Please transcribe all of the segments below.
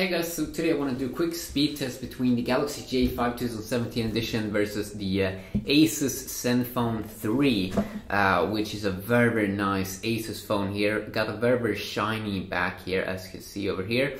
Hey guys, so today I want to do a quick speed test between the Galaxy J5 2017 edition versus the uh, Asus Zenfone 3, uh, which is a very very nice Asus phone here. Got a very very shiny back here as you can see over here.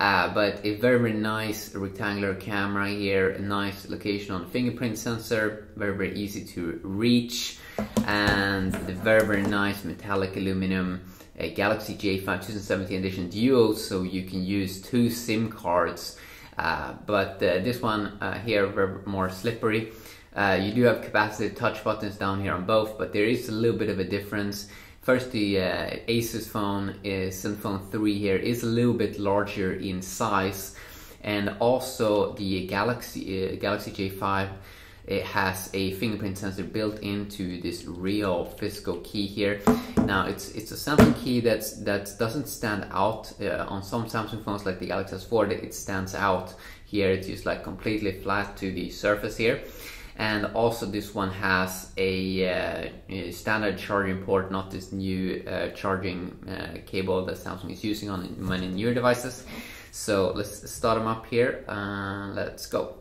Uh, but a very very nice rectangular camera here, a nice location on fingerprint sensor, very very easy to reach, and the very very nice metallic aluminum a Galaxy J5 2017 edition Duo, so you can use two SIM cards. Uh, but uh, this one uh, here very more slippery. Uh, you do have capacitive touch buttons down here on both, but there is a little bit of a difference. First, the uh, Asus phone is Zenfone 3 here is a little bit larger in size, and also the Galaxy uh, Galaxy J5 it has a fingerprint sensor built into this real physical key here. Now it's it's a Samsung key that's that doesn't stand out uh, on some Samsung phones like the Galaxy S4. It stands out here. It's just like completely flat to the surface here. And also this one has a, uh, standard charging port, not this new uh, charging uh, cable that Samsung is using on many newer devices. So let's start them up here and let's go.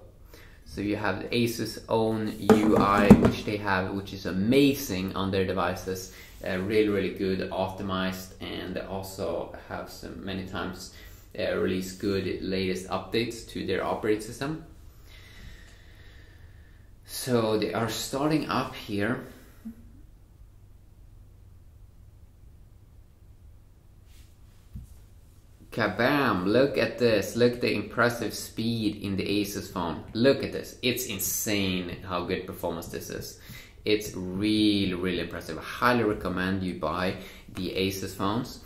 So you have Asus own UI, which they have, which is amazing on their devices. Uh, really, really good, optimized, and also have some many times uh, release good latest updates to their operating system. So they are starting up here. Kabam! Look at this. Look at the impressive speed in the Asus phone. Look at this. It's insane how good performance this is. It's really, really impressive. I highly recommend you buy the Asus phones.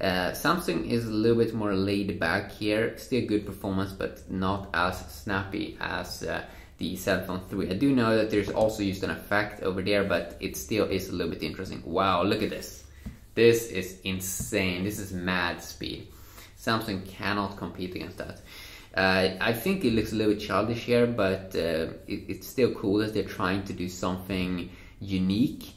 Uh, Samsung is a little bit more laid back here. Still good performance, but not as snappy as uh, the Zenfone 3. I do know that there's also used an effect over there, but it still is a little bit interesting. Wow, look at this. This is insane. This is mad speed. Samsung cannot compete against that. Uh, I think it looks a little bit childish here, but uh, it, it's still cool that they're trying to do something unique.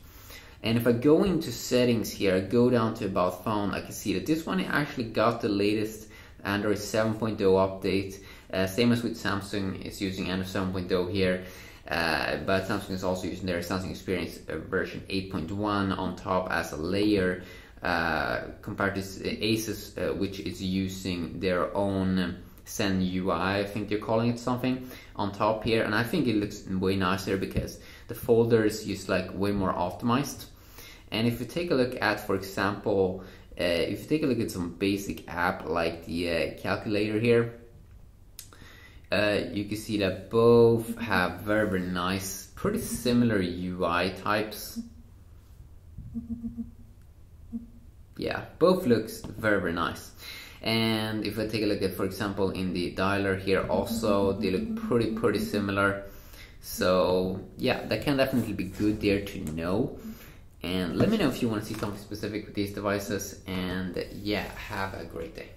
And if I go into settings here, I go down to about phone, I can see that this one actually got the latest Android 7.0 update. Uh, same as with Samsung, it's using Android 7.0 here. Uh, but Samsung is also using their Samsung Experience uh, version 8.1 on top as a layer. Uh, compared to Asus, which is using their own Zen UI, I think they're calling it something, on top here. And I think it looks way nicer because the folder is just like way more optimized. And if you take a look at, for example, uh, if you take a look at some basic app like the uh, calculator here, uh, you can see that both have very, very nice, pretty similar UI types yeah, both looks very, very nice. And if I take a look at, for example, in the dialer here also, they look pretty, pretty similar. So yeah, that can definitely be good there to know. And let me know if you want to see something specific with these devices. And yeah, have a great day.